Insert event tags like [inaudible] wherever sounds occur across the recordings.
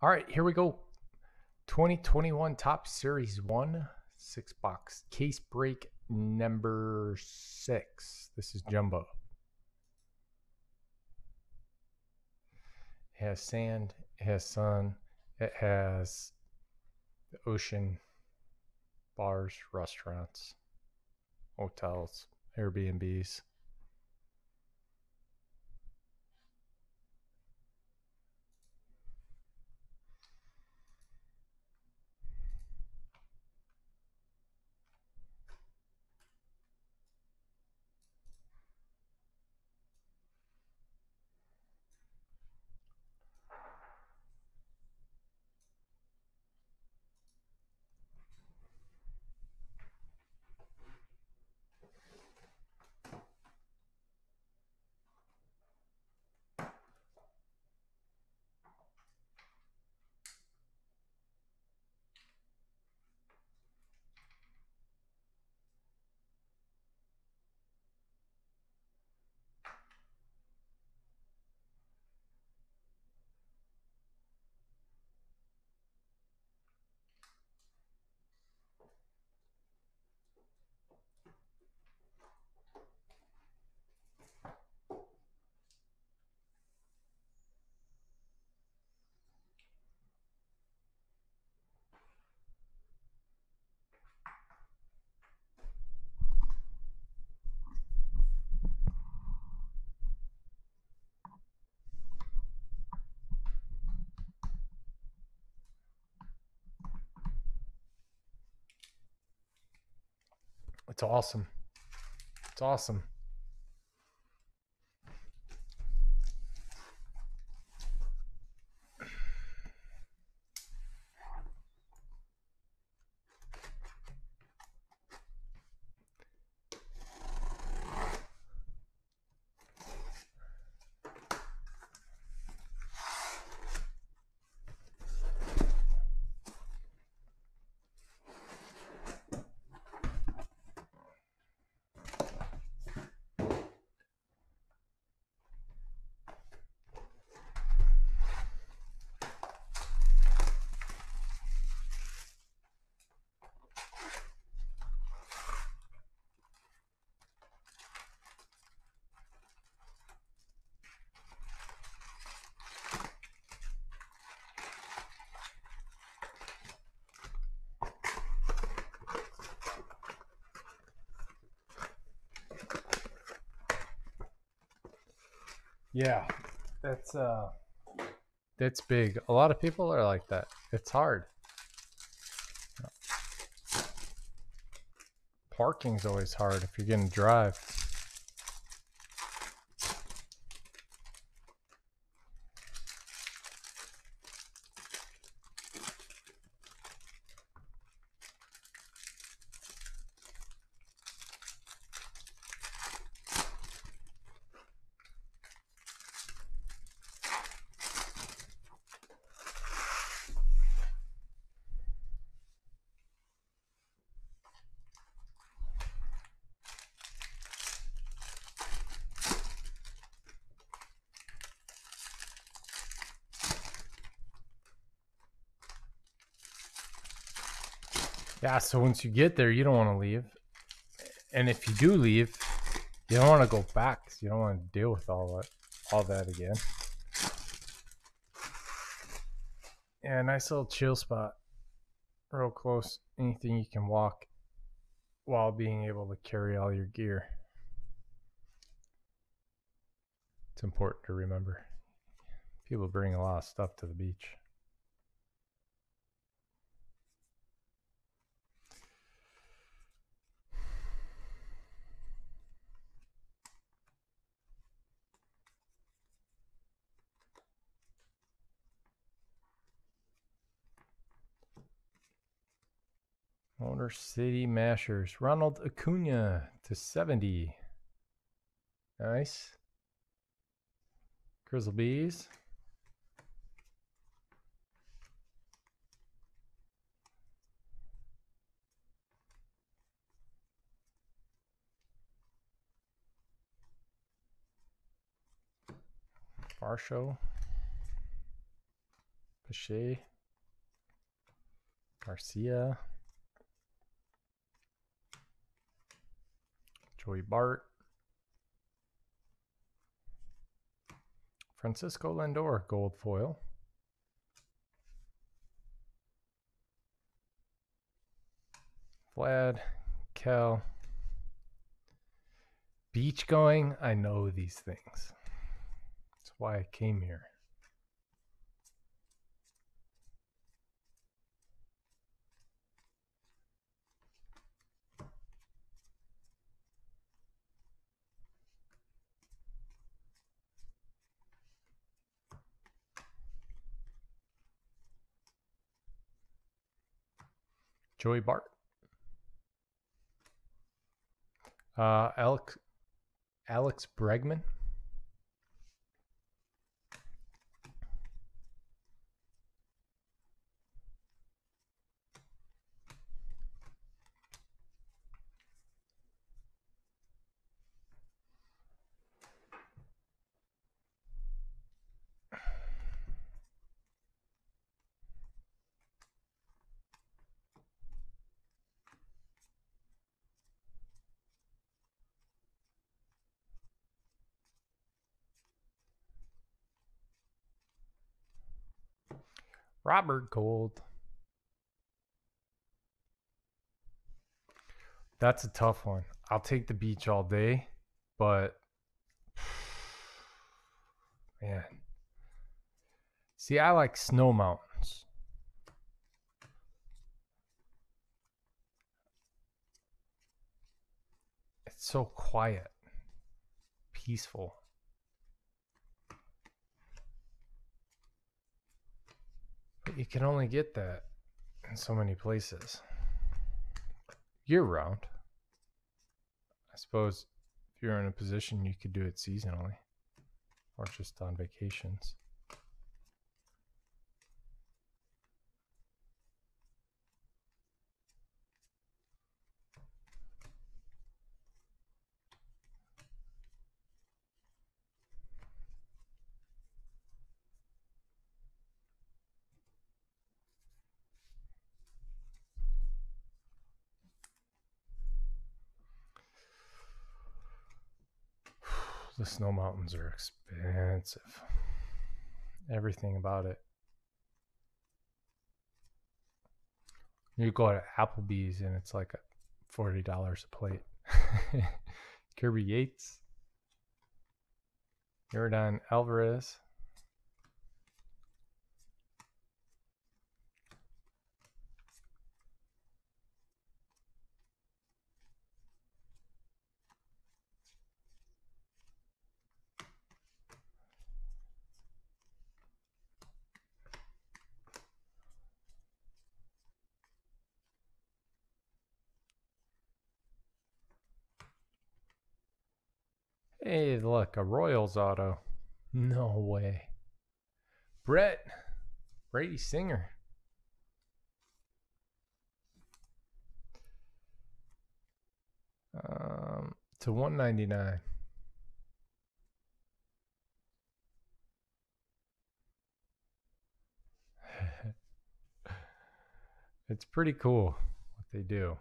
All right, here we go. 2021 Topps Series 1 six box case break number six. This is Jumbo. It has sand, it has sun, it has the ocean, bars, restaurants, hotels, Airbnbs. It's awesome. It's awesome. Yeah, that's uh, that's big. A lot of people are like that. It's hard. Parking's always hard if you're gonna drive. Ah, so once you get there, you don't want to leave. And if you do leave, you don't want to go back. 'cause you don't want to deal with all that, all that again. Yeah, nice little chill spot. Real close. Anything you can walk while being able to carry all your gear. It's important to remember. People bring a lot of stuff to the beach. Motor City Mashers. Ronald Acuna to 70. Nice. Grizzle Bees. Varsho. Pache. Garcia. Joey Bart. Francisco Lindor, gold foil. Vlad, Cal. Beach going, I know these things. That's why I came here. Joey Bart. Uh, Alex, Alex Bregman. Robert Gold. That's a tough one. I'll take the beach all day, but [sighs] man. See, I like snow mountains. It's so quiet, peaceful. You can only get that in so many places. Year round. I suppose if you're in a position you could do it seasonally or just on vacations. Snow mountains are expensive. Everything about it. You go to Applebee's and it's like forty dollars a plate. [laughs] Kirby Yates, Yordan Alvarez. Hey, look, a Royals auto. No way. Brett, Brady Singer. Um, to 199. [laughs] it's pretty cool what they do.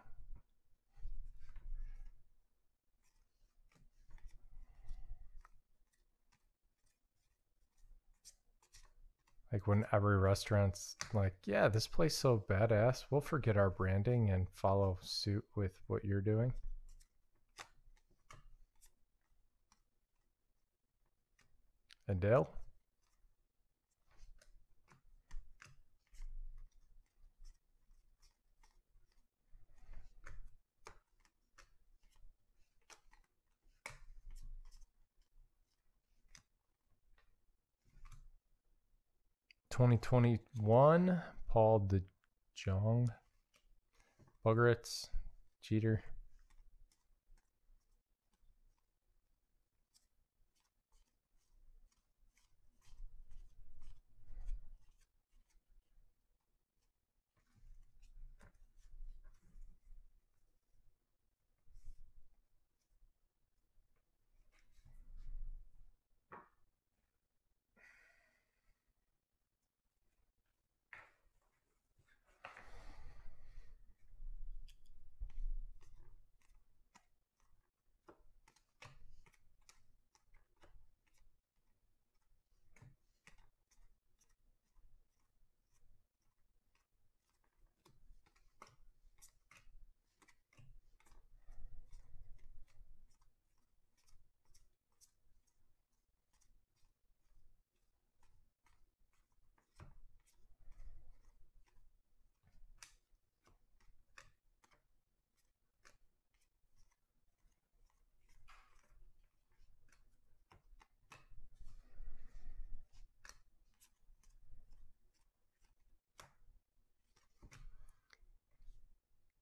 like when every restaurant's like, yeah, this place so badass, we'll forget our branding and follow suit with what you're doing. And Dale? 2021, Paul DeJong, Buggeritz, Jeter.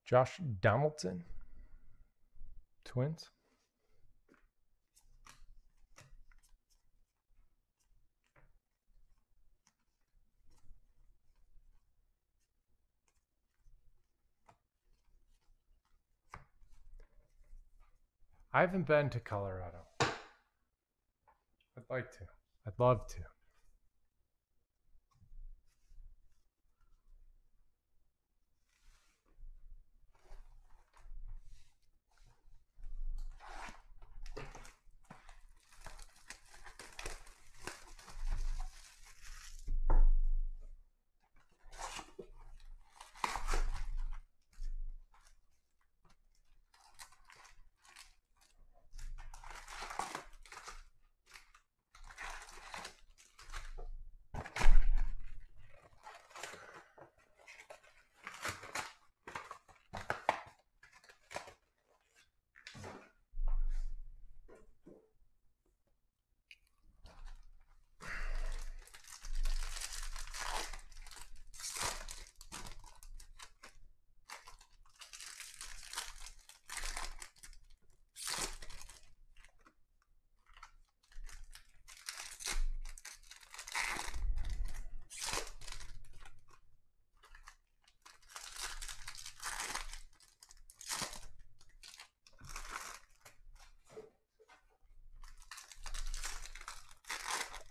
Josh Donaldson. Twins. I haven't been to Colorado. I'd like to. I'd love to.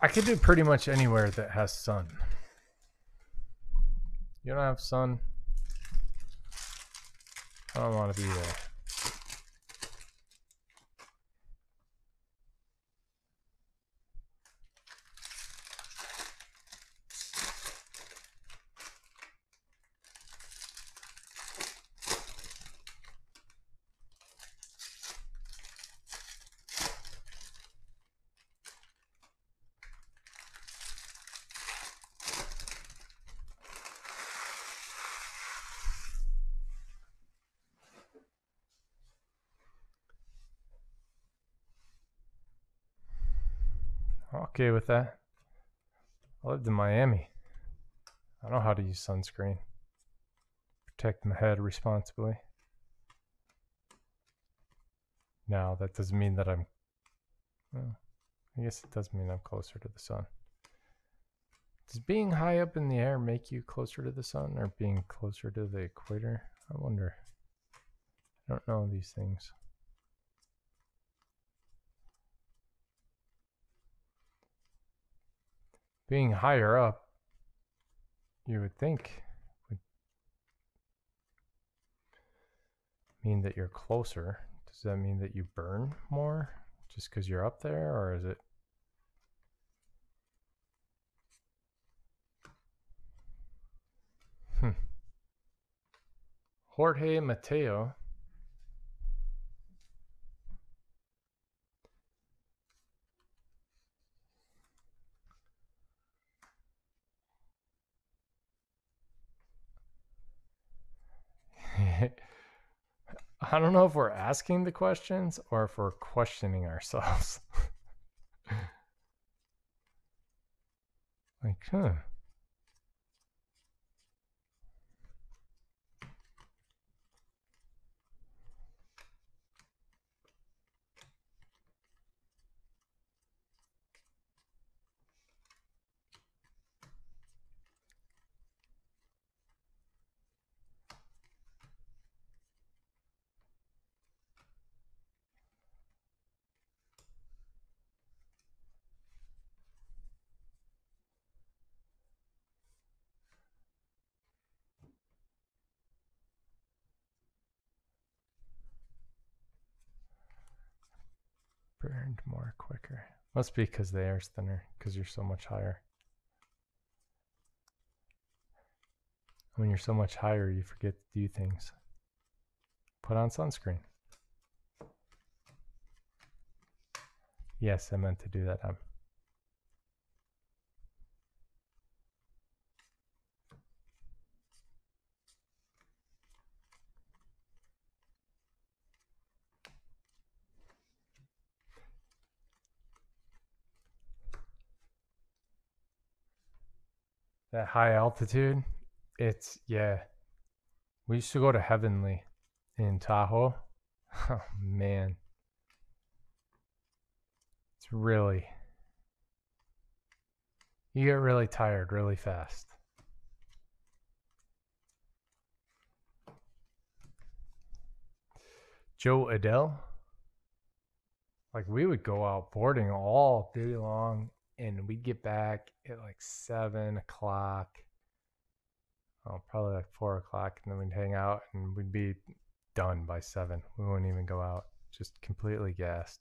I could do pretty much anywhere that has sun. You don't have sun. I don't want to be there. Okay with that. I lived in Miami. I don't know how to use sunscreen. Protect my head responsibly. Now, that doesn't mean that I'm. Well, I guess it does mean I'm closer to the sun. Does being high up in the air make you closer to the sun or being closer to the equator? I wonder. I don't know these things. Being higher up, you would think would mean that you're closer. Does that mean that you burn more just because you're up there, or is it? Hmm. Jorge Mateo I don't know if we're asking the questions or if we're questioning ourselves. [laughs] like, huh. Burned more quicker. Must be because the air's thinner, because you're so much higher. When you're so much higher, you forget to do things. Put on sunscreen. Yes, I meant to do that. Um, that high altitude, it's yeah. We used to go to Heavenly in Tahoe. [laughs] Oh man. It's really you get really tired really fast. Jo Adell. Like we would go out boarding all day long and we'd get back at like seven o'clock. Oh, probably like four o'clock, and then we'd hang out and we'd be done by seven. We wouldn't even go out, just completely gassed.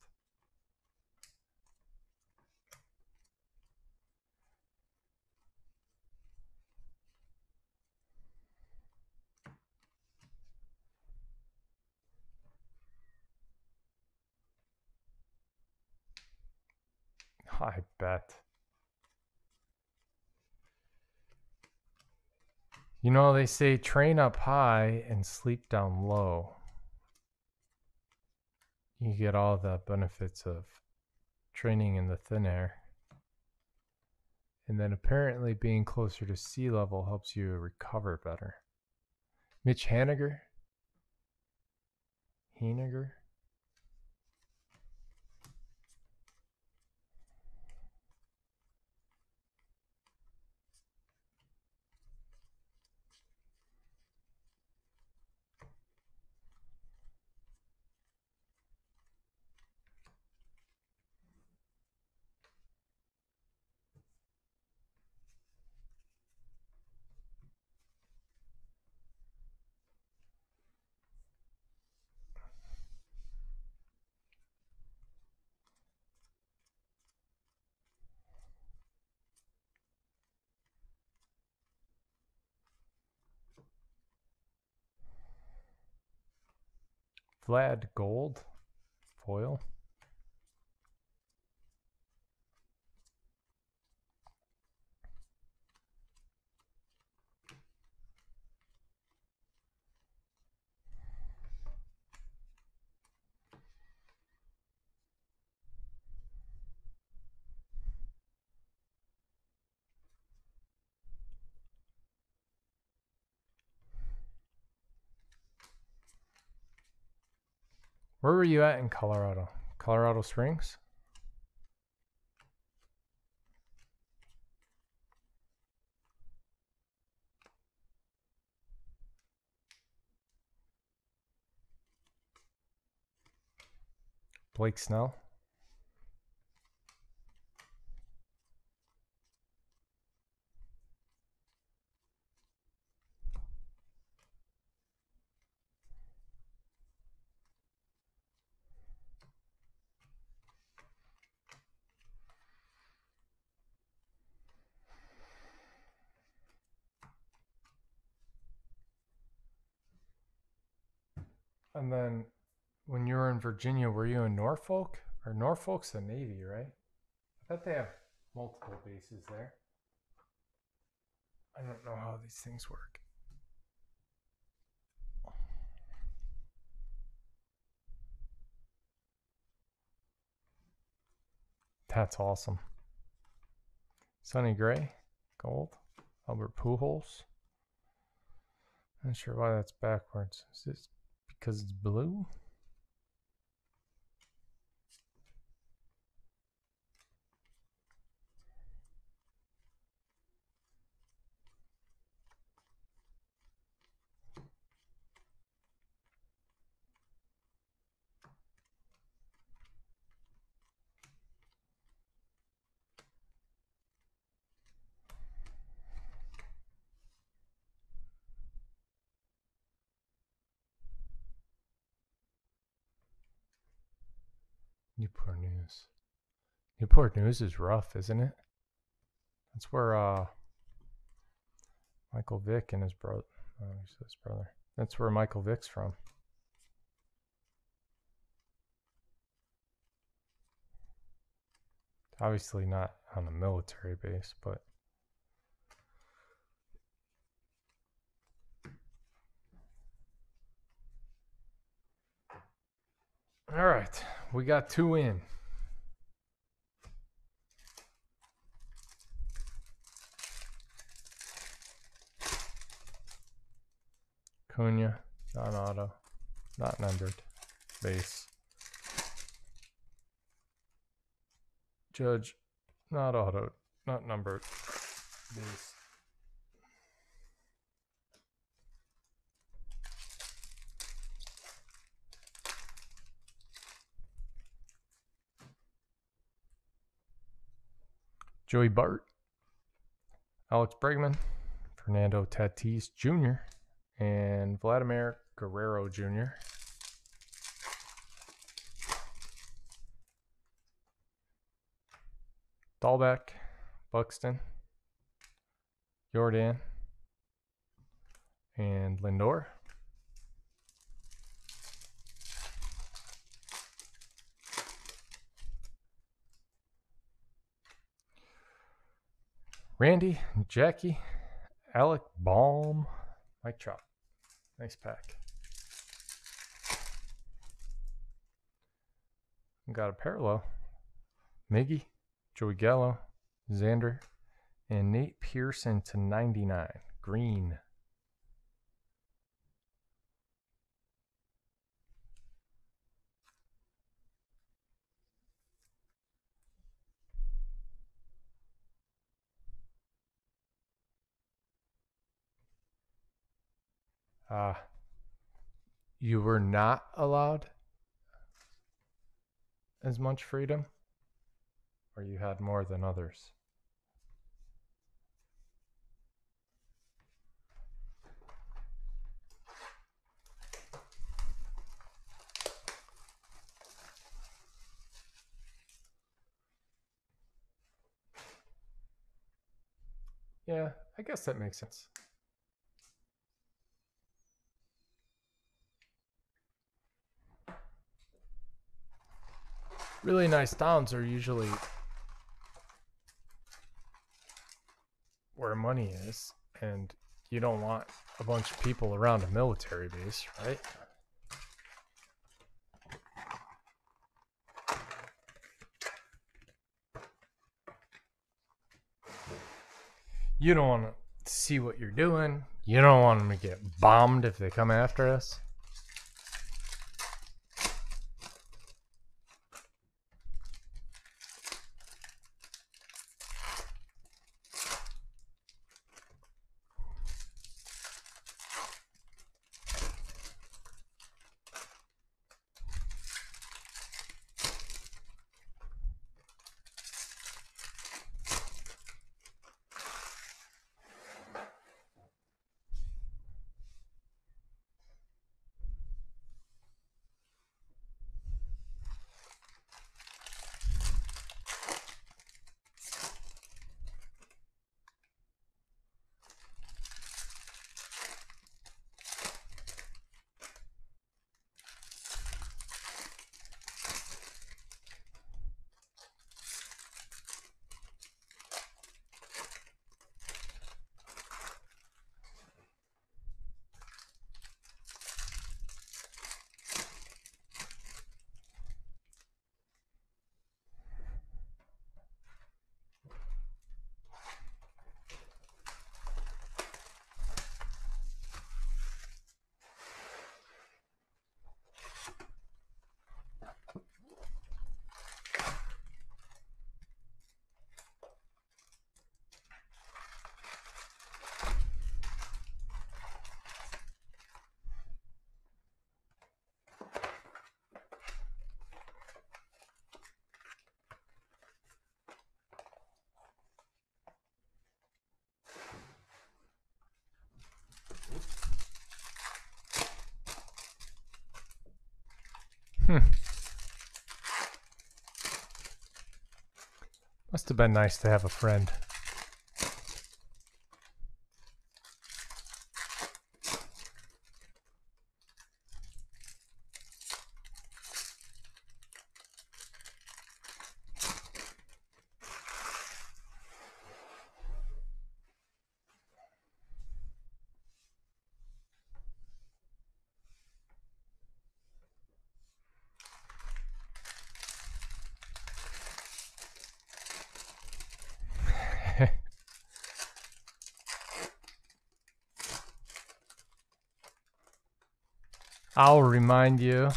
[laughs] I bet. You know, they say train up high and sleep down low. You get all the benefits of training in the thin air. And then apparently being closer to sea level helps you recover better. Mitch Haniger? Haniger? Vlad Gold foil. Where were you at in Colorado? Colorado Springs? Blake Snell? And then when you were in Virginia, were you in Norfolk? Or Norfolk's the Navy, right? I bet they have multiple bases there. I don't know how these things work. That's awesome. Sonny Gray, gold. Albert Pujols. I'm not sure why that's backwards. Is this because it's blue? Newport News. Newport News is rough, isn't it? That's where uh, Michael Vick and his brother. Oh, his brother. That's where Michael Vick's from. Obviously not on a military base, but All right, we got two in. Cunha, non-auto, not numbered, base. Judge, not auto, not numbered, base. Joey Bart, Alex Bregman, Fernando Tatis Jr., and Vladimir Guerrero Jr. Dalbec, Buxton, Jordan, and Lindor. Randy, Jackie, Alec Bohm, Mike Trout. Nice pack. Got a parallel. Miggy, Joey Gallo, Xander, and Nate Pearson to 99. Green. Ah. you were not allowed as much freedom? Or you had more than others? Yeah, I guess that makes sense. Really nice towns are usually where money is, and you don't want a bunch of people around a military base, right? You don't want to see what you're doing. You don't want them to get bombed if they come after us. Have been nice to have a friend. I'll remind you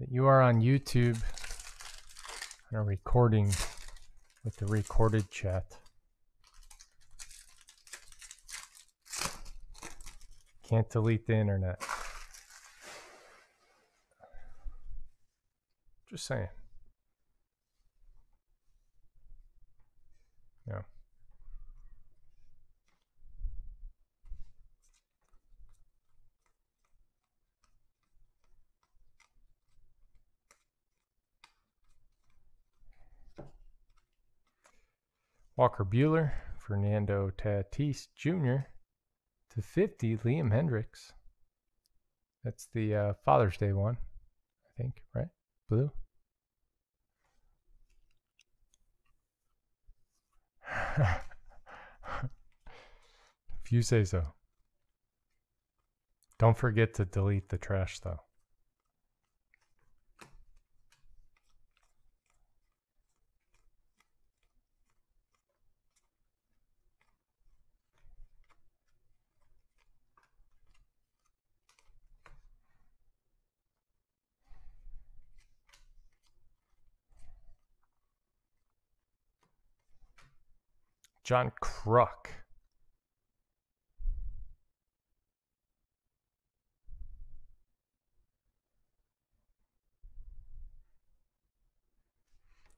that you are on YouTube and are recording with the recorded chat. Can't delete the internet. Just saying. Yeah. Walker Buehler, Fernando Tatis Jr. to 50, Liam Hendriks. That's the uh, Father's Day one, I think, right? Blue. [laughs] if you say so. Don't forget to delete the trash, though. John Kruk.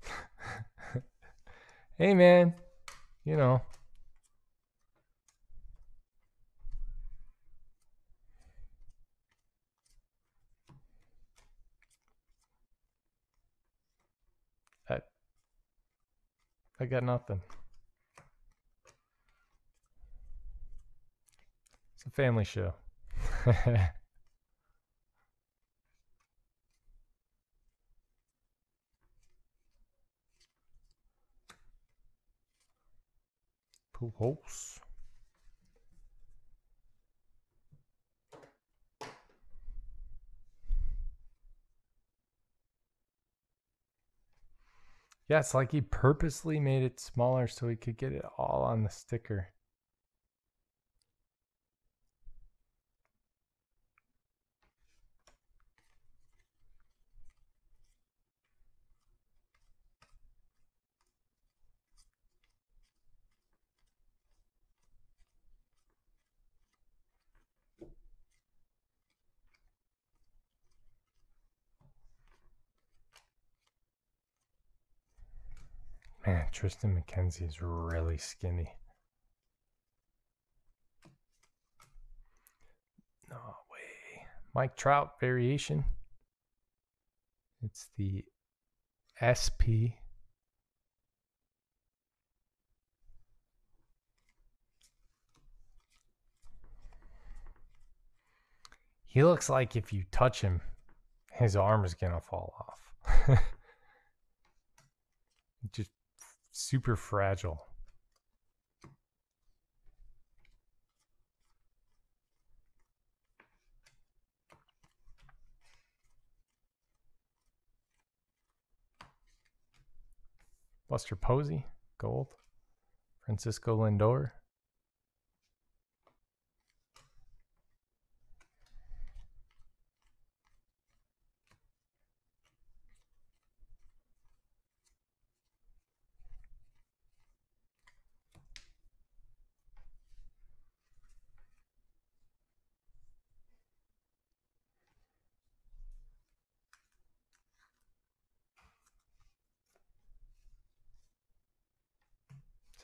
[laughs] hey man, you know. I, I got nothing. It's a family show. [laughs] Pujols. Yeah, it's like he purposely made it smaller so he could get it all on the sticker. Man, Triston McKenzie is really skinny. No way. Mike Trout variation. It's the SP. He looks like if you touch him, his arm is going to fall off. [laughs] Just super fragile. Buster Posey, gold. Francisco Lindor.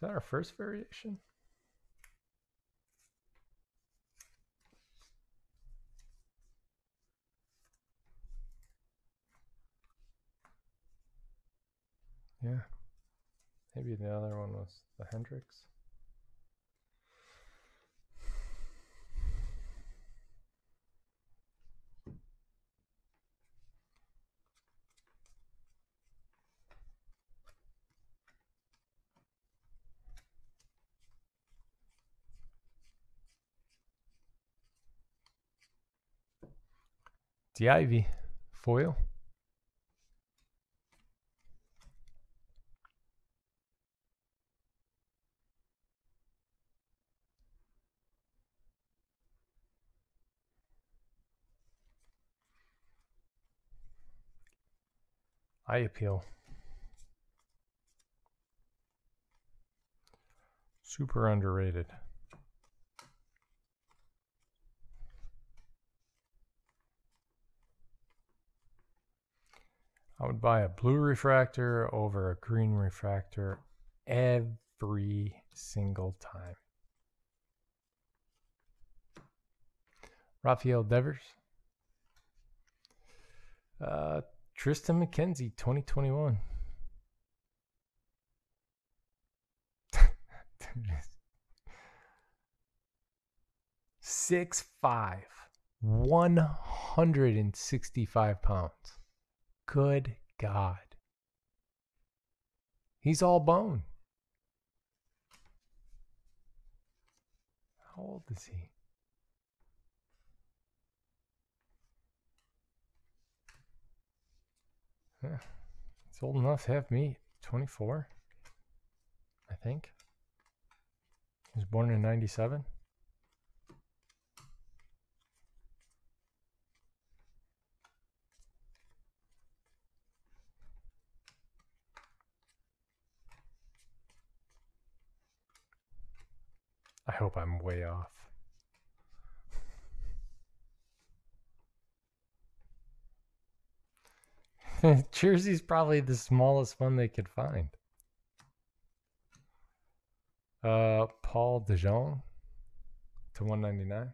That our first variation? Yeah. Maybe the other one was the Hendriks. the ivy foil. I appeal. Super underrated. I would buy a blue refractor over a green refractor every single time. Rafael Devers. Uh, Triston McKenzie, 2021. [laughs] Six five, 165 pounds. Good God. He's all bone. How old is he? Yeah, he's old enough to have me. 24, I think. He was born in 97. I hope I'm way off. [laughs] Jersey's probably the smallest one they could find. Uh, Paul DeJong to 199.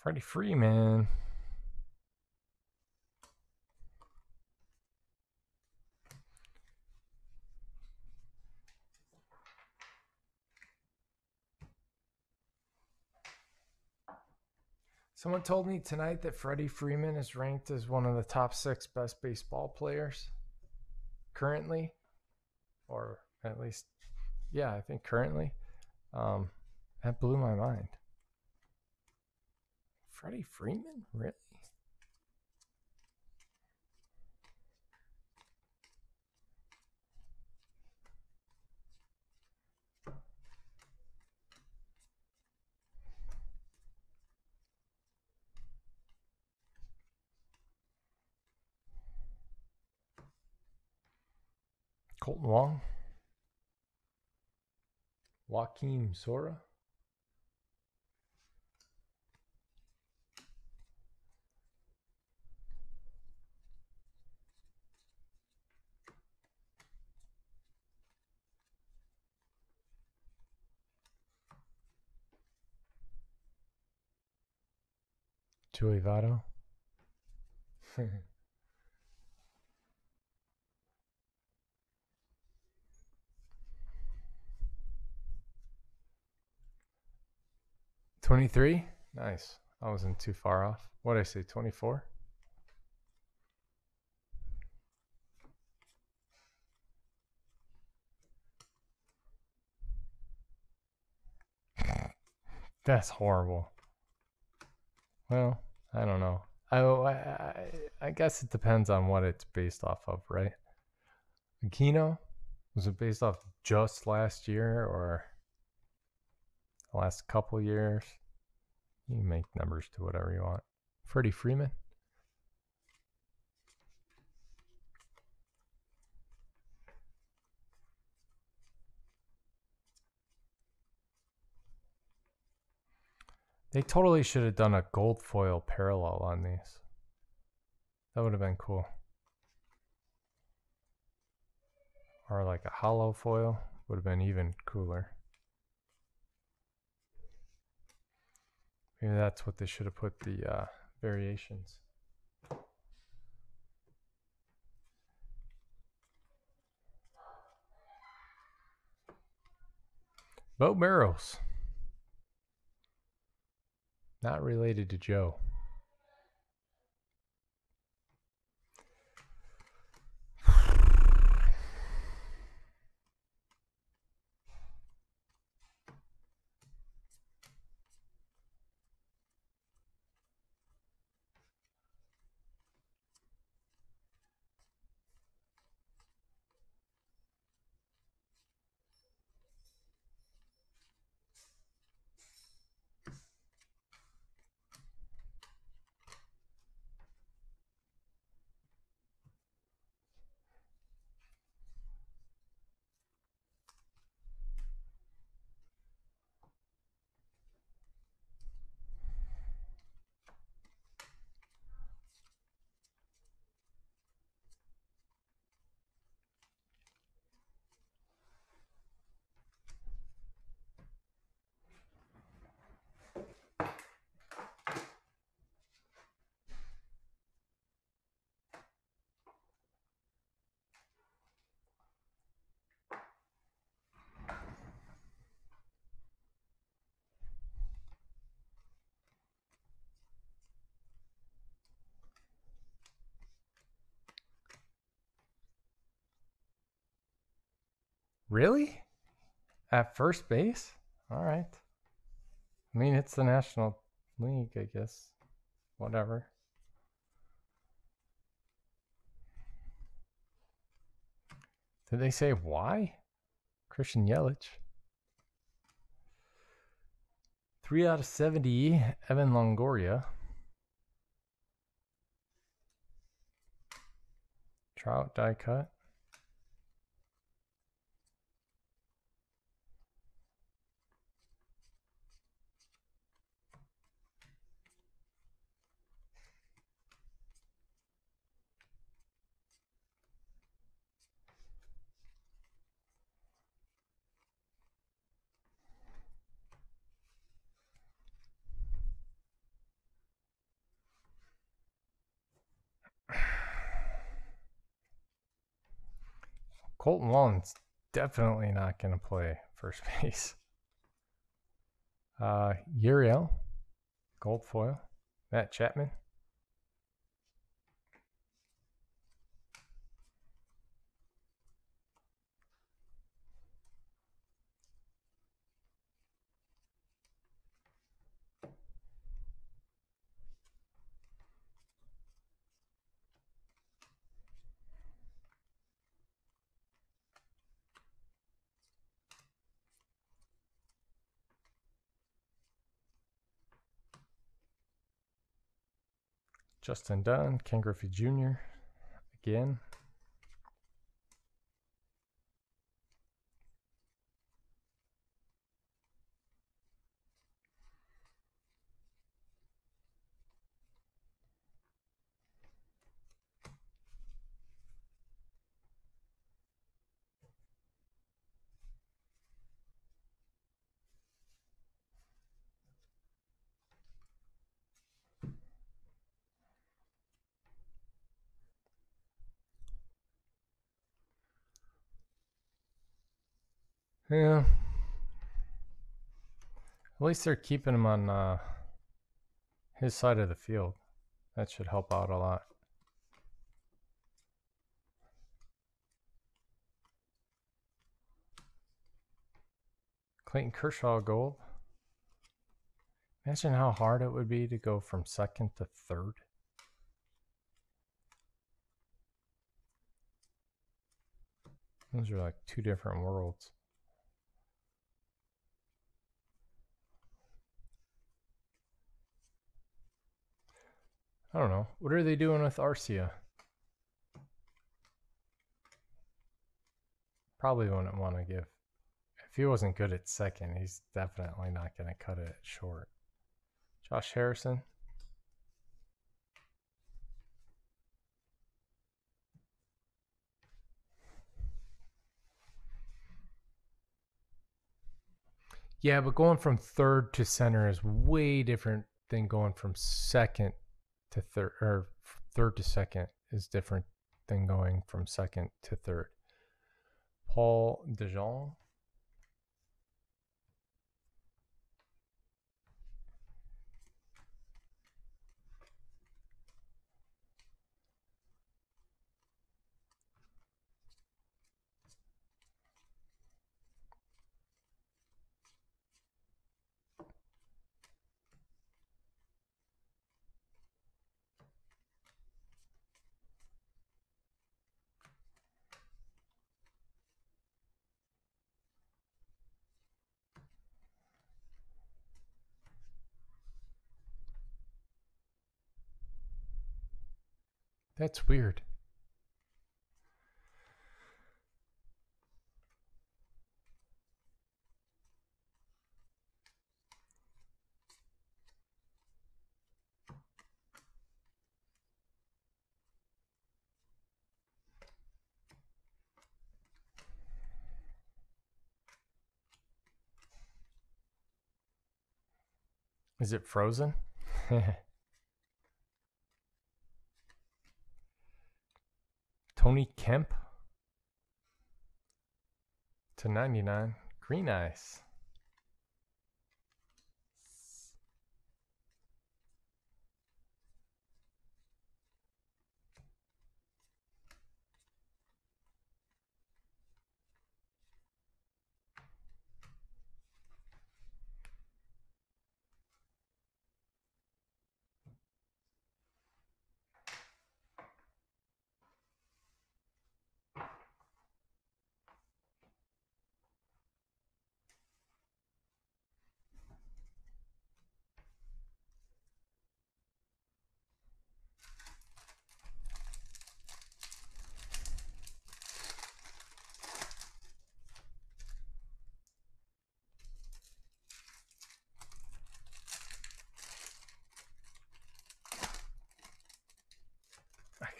Freddie Freeman. Someone told me tonight that Freddie Freeman is ranked as one of the top six best baseball players currently, or at least, yeah, I think currently. Um, that blew my mind. Freddie Freeman? Really? Kolten Wong, Joakim Soria. Joey Votto. [laughs] Twenty-three. Nice. I wasn't too far off. What did I say? Twenty-four. [laughs] That's horrible. Well, I don't know. Oh, I, I, I guess it depends on what it's based off of, right? Aquino, was it based off just last year or the last couple years? You make numbers to whatever you want. Freddie Freeman. They totally should have done a gold foil parallel on these. That would have been cool. Or like a hollow foil would have been even cooler. Maybe that's what they should have put the uh, variations. Beau Burrows. Not related to Joe. Really? At first base? All right. I mean, it's the National League, I guess. Whatever. Did they say why? Christian Yelich. 3 out of 70, Evan Longoria. Trout die cut. Kolten Wong's definitely not going to play first [laughs] base. Uh, Uriel, gold foil. Matt Chapman. Justin Dunn, Ken Griffey Jr. again. Yeah. At least they're keeping him on uh, his side of the field. That should help out a lot. Clayton Kershaw gold. Imagine how hard it would be to go from second to third. Those are like two different worlds. I don't know. What are they doing with Arcia? Probably wouldn't want to give. If he wasn't good at second, he's definitely not going to cut it short. Josh Harrison. Yeah, but going from third to center is way different than going from second to third or third to second is different than going from second to third. Paul DeJong. That's weird. Is it frozen? [laughs] Tony Kemp to 99. Green Ice.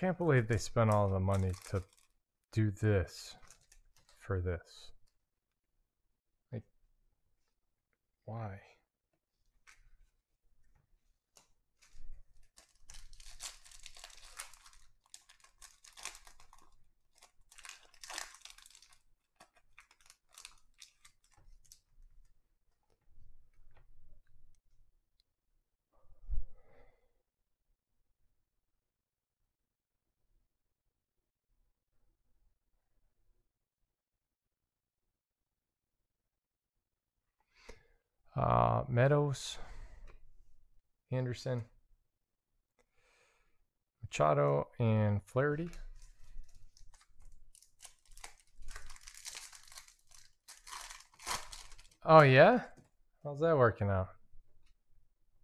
Can't believe they spent all the money to do this for this. Like, why? Uh, Meadows, Anderson, Machado, and Flaherty. Oh, yeah? How's that working out?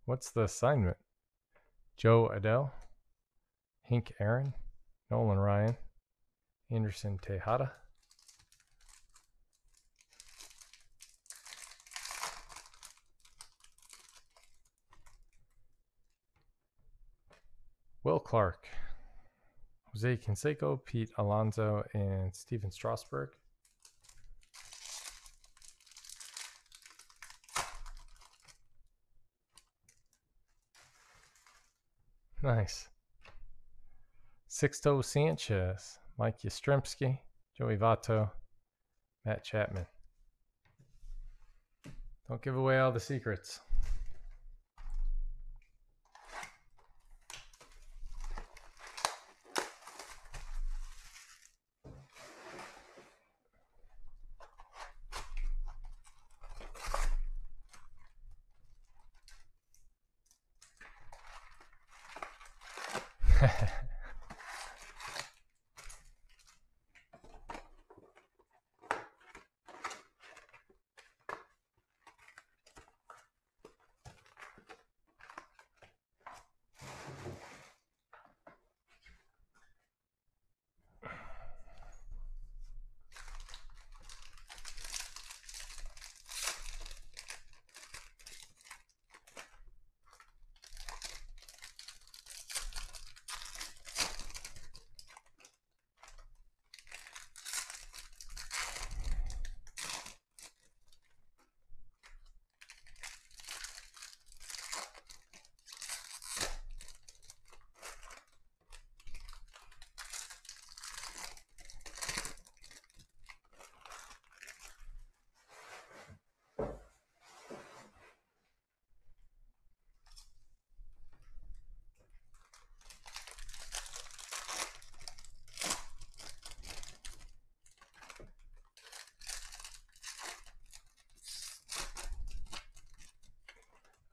What's the assignment? Jo Adell, Hank Aaron, Nolan Ryan, Anderson Tejeda. Will Clark, Jose Canseco, Pete Alonso, and Stephen Strasburg. Nice. Sixto Sanchez, Mike Yastrzemski, Joey Votto, Matt Chapman. Don't give away all the secrets.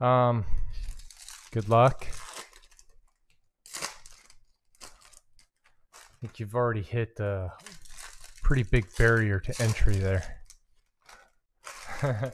Um, good luck. I think you've already hit a pretty big barrier to entry there. [laughs]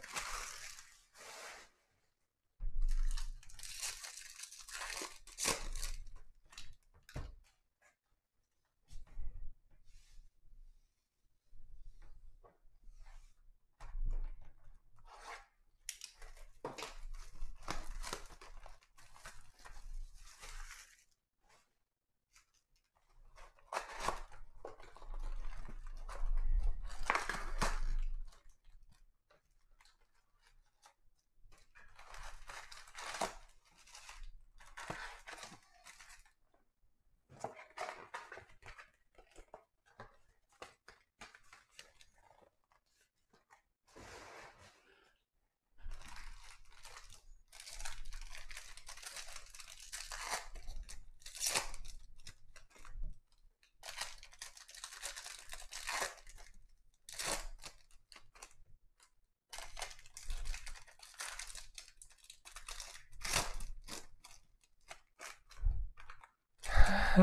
[laughs]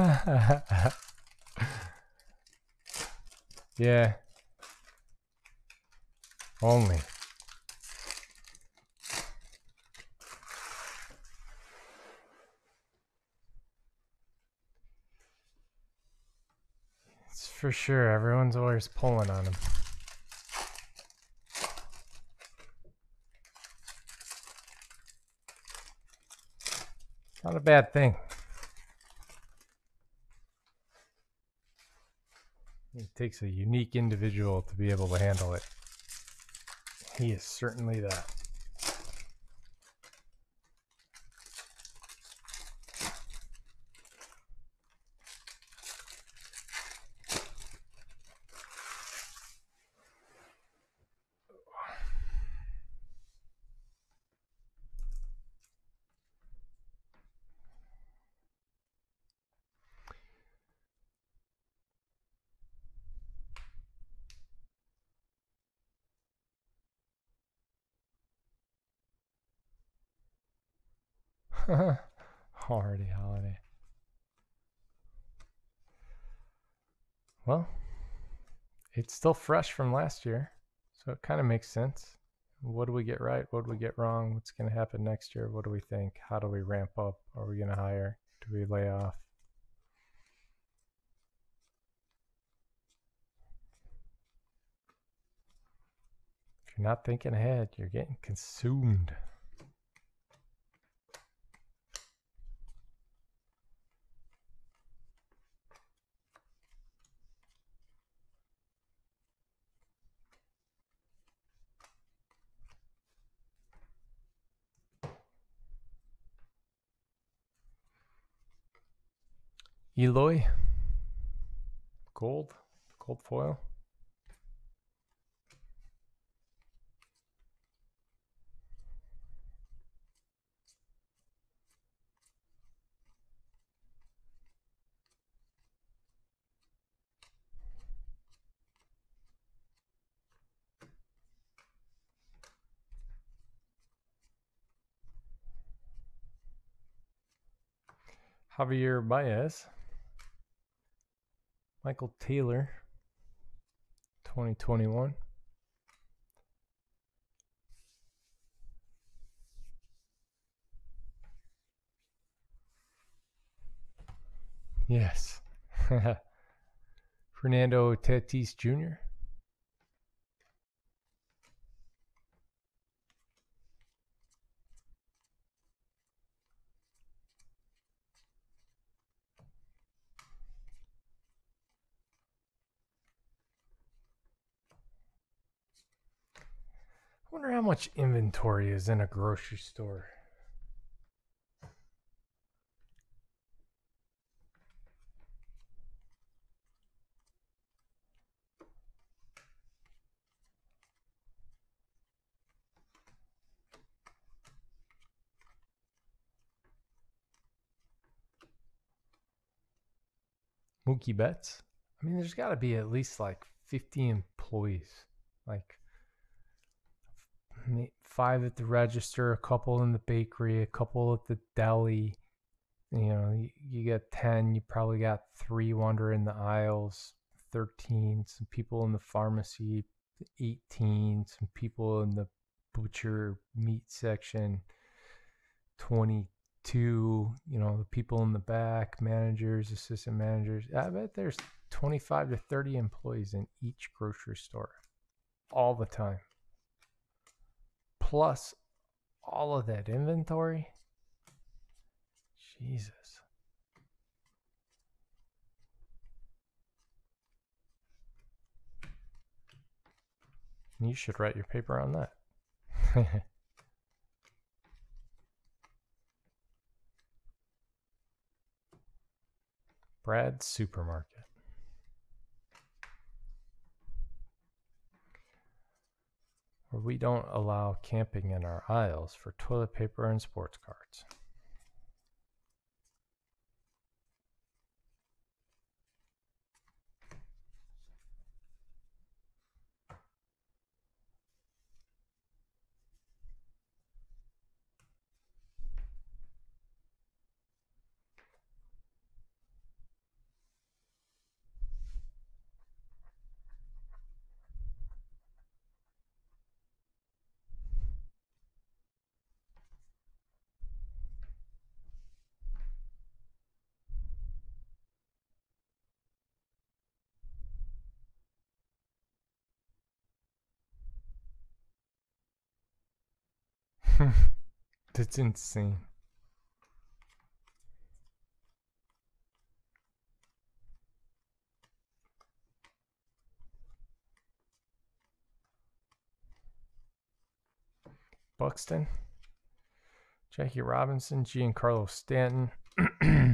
yeah. Only. It's for sure. Everyone's always pulling on him. Not a bad thing. Takes a unique individual to be able to handle it. He is certainly that. [laughs] Already holiday. Well, it's still fresh from last year, so it kind of makes sense. What do we get right? What do we get wrong? What's going to happen next year? What do we think? How do we ramp up? Are we going to hire? Do we lay off? If you're not thinking ahead, you're getting consumed. Eloy. Gold. Gold foil. Javier Baez. Michael Taylor, 2021. Yes. [laughs] Fernando Tatis Jr. wonder how much inventory is in a grocery store. Mookie Betts. I mean, there's got to be at least like 50 employees. Like, five at the register, a couple in the bakery, a couple at the deli. You know, you, get 10, you probably got three wandering the aisles, 13, some people in the pharmacy, 18, some people in the butcher meat section, 22, you know, the people in the back, managers, assistant managers. I bet there's 25 to 30 employees in each grocery store all the time plus all of that inventory. Jesus. You should write your paper on that. [laughs] Brad Supermarket. Where we don't allow camping in our aisles for toilet paper and sports cards. That's insane. Buxton, Jackie Robinson, Giancarlo Stanton. [clears throat]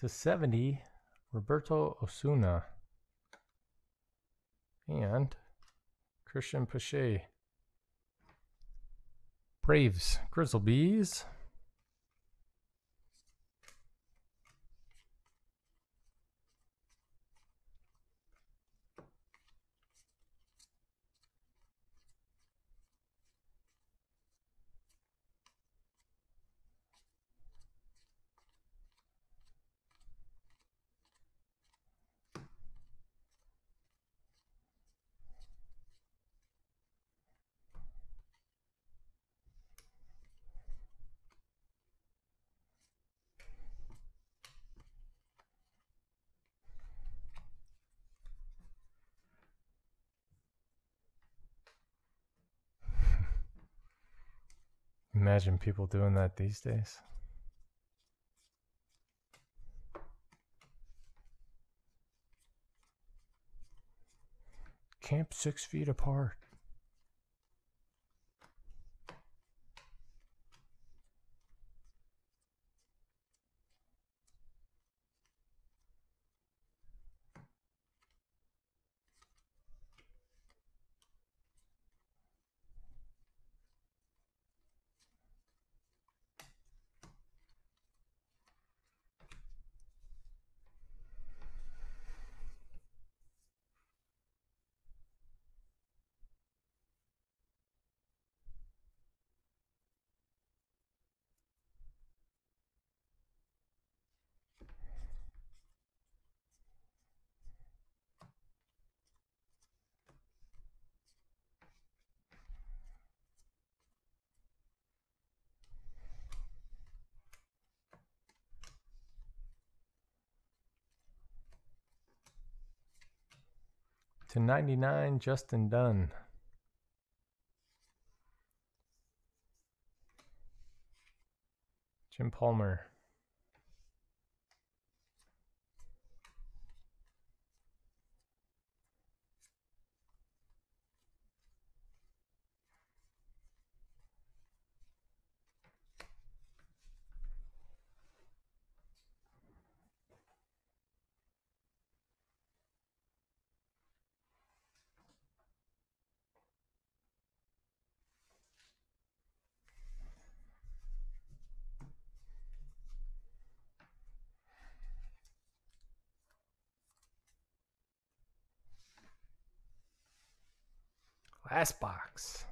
to 70, Roberto Osuna. And Cristian Pache. Braves, Grizzlebees. Imagine people doing that these days. Camp six feet apart. To 99, Justin Dunn. Jim Palmer. Last box.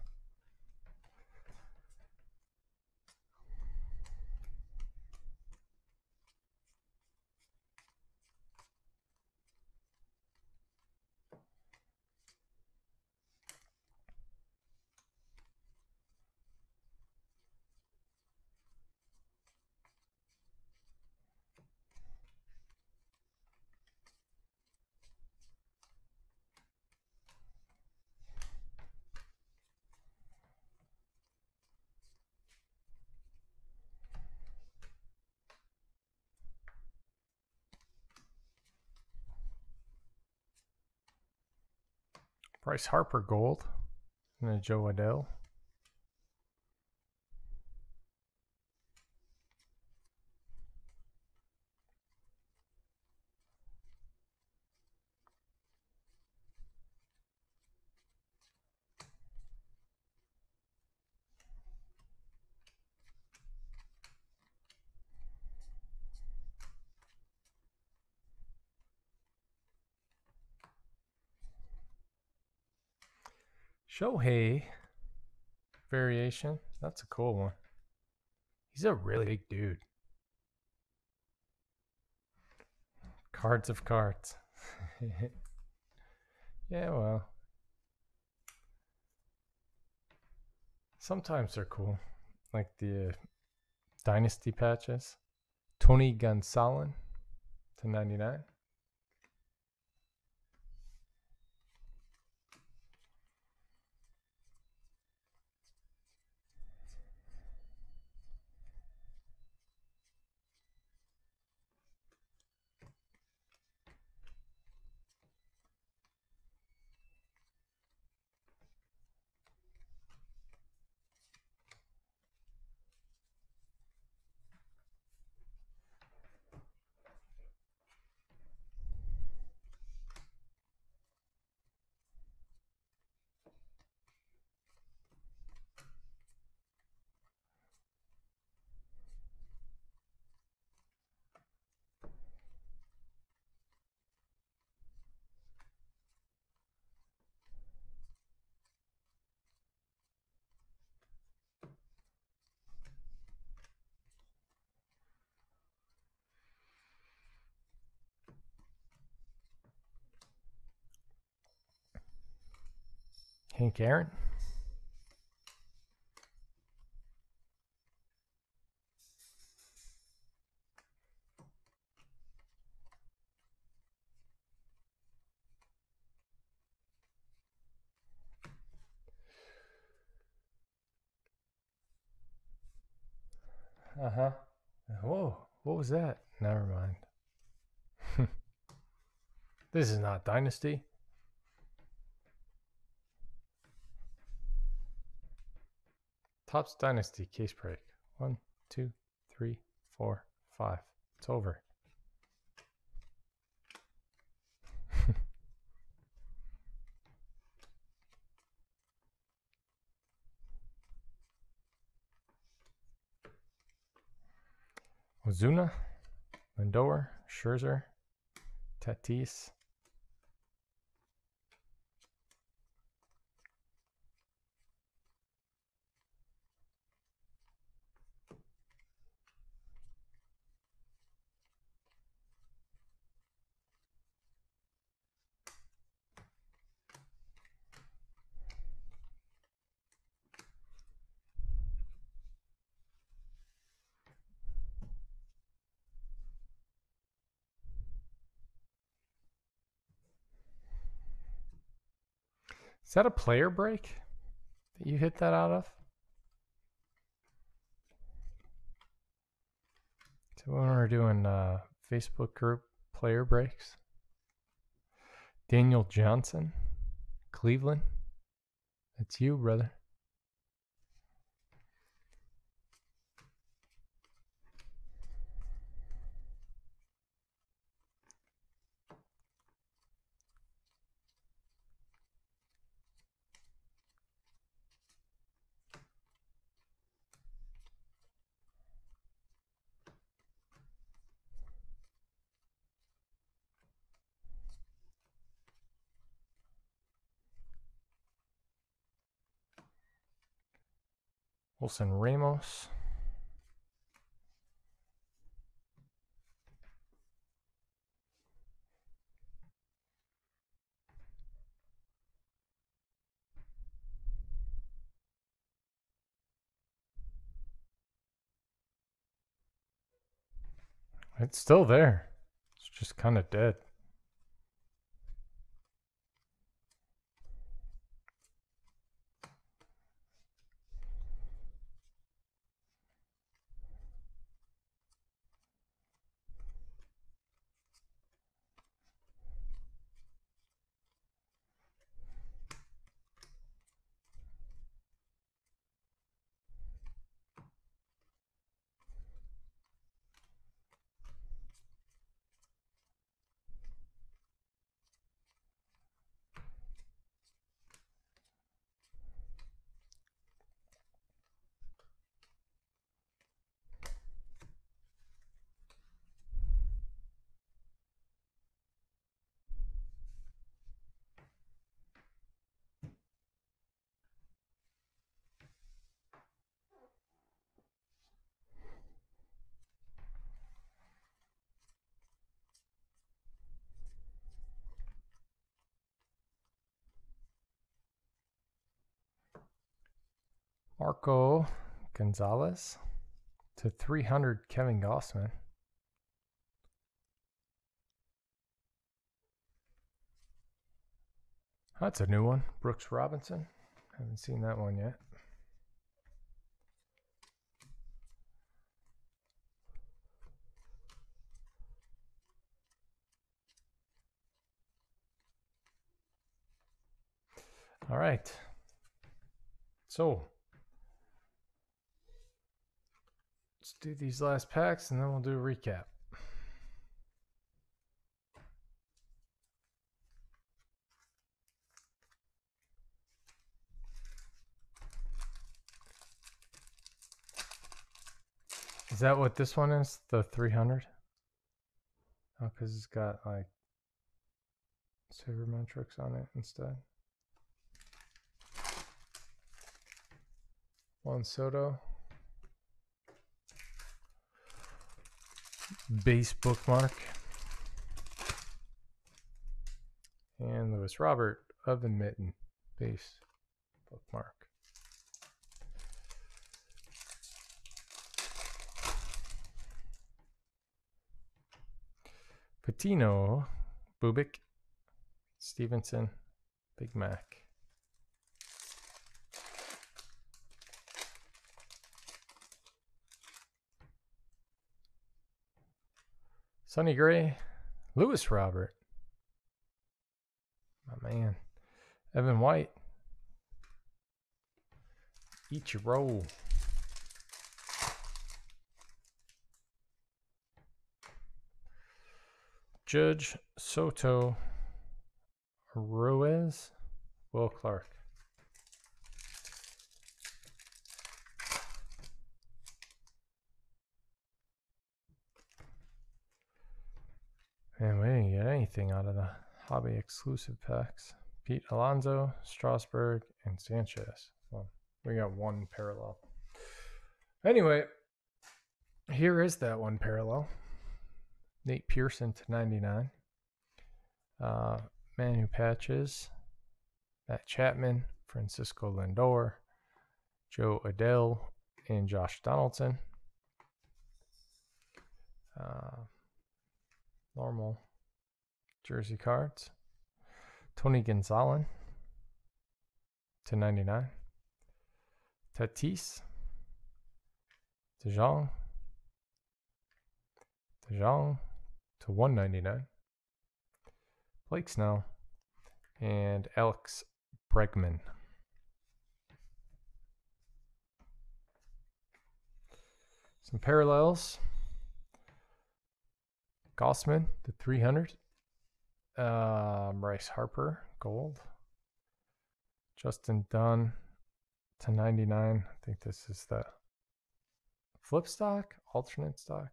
Bryce Harper gold. And then Jo Adell. Shohei variation. That's a cool one. He's a really big dude. Cards of cards. [laughs] yeah, well. Sometimes they're cool, like the uh, Dynasty patches. Tony Gonsolin to 99. Hank Aaron. Uh huh. Whoa, what was that? Never mind. [laughs] this is not Dynasty. Topps Dynasty case break. One, two, three, four, five. It's over. [laughs] Ozuna, Lindor, Scherzer, Tatis, Is that a player break that you hit that out of? So when we're doing uh, Facebook group player breaks, Daniel Johnson, Cleveland. That's you, brother. Wilson Ramos. It's still there. It's just kind of dead. Marco Gonzalez to 300 Kevin Gausman. That's a new one. Brooks Robinson. Haven't seen that one yet. All right. So do these last packs and then we'll do a recap. Is that what this one is? The 300? Oh, because it's got like sabermetrics on it instead. Juan Soto. Base bookmark. And Luis Robert Oven Mitten. Base bookmark. Patino, Bubic, Stevenson, Big Mac. Sonny Gray, Luis Robert. My man. Evan White. Eat your roll. Judge Soto Ruiz, Will Clark. And we didn't get anything out of the hobby exclusive packs. Pete Alonso, Strasburg, and Sanchez. Well, we got one parallel. Anyway, here is that one parallel. Nate Pearson to 99. Uh, Manu Patches, Matt Chapman, Francisco Lindor, Jo Adell, and Josh Donaldson. Uh, normal jersey cards. Tony Gonsolin to 99. Tatis. DeJong. DeJong to 199. Blake Snell and Alex Bregman. Some parallels. Gausman, the 300. Uh, Bryce Harper, gold. Justin Dunn to 99. I think this is the flip stock, alternate stock.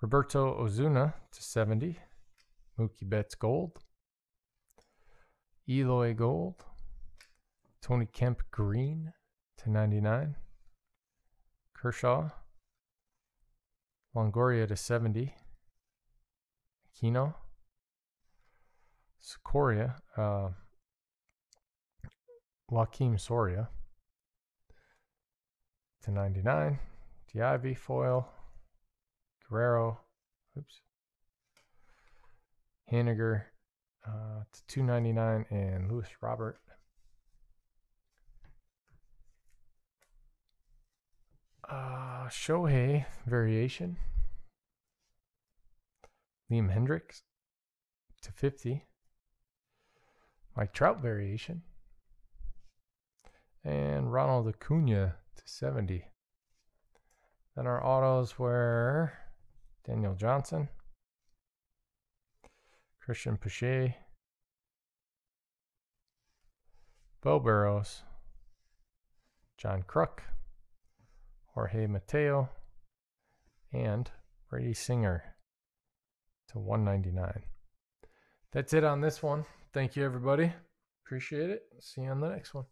Roberto Osuna to 70. Mookie Betts Gold. Eloy Gold. Tony Kemp Green to 99. Kershaw. Longoria to 70. Kino. Secoria. Uh, Joakim Soria to 99. DIV foil. Guerrero, oops, Haniger uh, to 299 and Luis Robert. Uh, Shohei variation. Liam Hendriks to 50. Mike Trout variation. And Ronald Acuna to 70. Then our autos were Daniel Johnson, Cristian Pache, Beau Burrows, John Kruk, Jorge Mateo, and Brady Singer to 199. That's it on this one. Thank you, everybody. Appreciate it. See you on the next one.